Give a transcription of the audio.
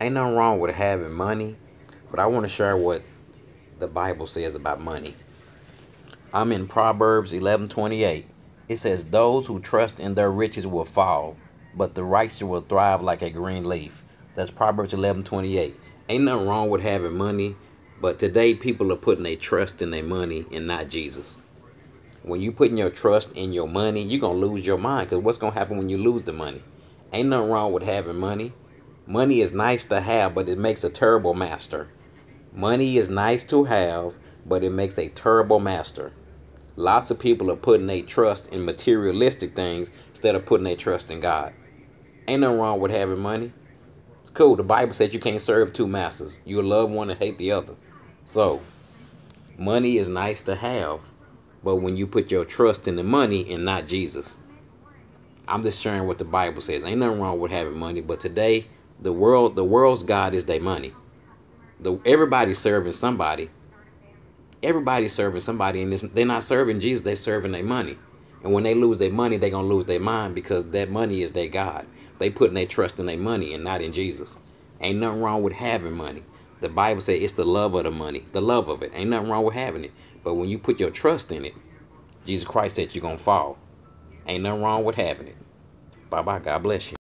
Ain't nothing wrong with having money, but I want to share what the Bible says about money. I'm in Proverbs 11:28. It says, "Those who trust in their riches will fall, but the righteous will thrive like a green leaf." That's Proverbs 11:28. Ain't nothing wrong with having money, but today people are putting their trust in their money and not Jesus. When you putting your trust in your money, you're gonna lose your mind. Cause what's gonna happen when you lose the money? Ain't nothing wrong with having money. Money is nice to have, but it makes a terrible master. Money is nice to have, but it makes a terrible master. Lots of people are putting their trust in materialistic things instead of putting their trust in God. Ain't nothing wrong with having money. It's cool. The Bible says you can't serve two masters. You'll love one and hate the other. So, money is nice to have, but when you put your trust in the money and not Jesus. I'm just sharing what the Bible says. Ain't nothing wrong with having money, but today the world the world's God is their money. The everybody's serving somebody. Everybody's serving somebody, and they're not serving Jesus. They're serving their money. And when they lose their money, they're gonna lose their mind because that money is their God. They putting their trust in their money and not in Jesus. Ain't nothing wrong with having money. The Bible says it's the love of the money, the love of it. Ain't nothing wrong with having it. But when you put your trust in it, Jesus Christ said you're gonna fall. Ain't nothing wrong with having it. Bye bye. God bless you.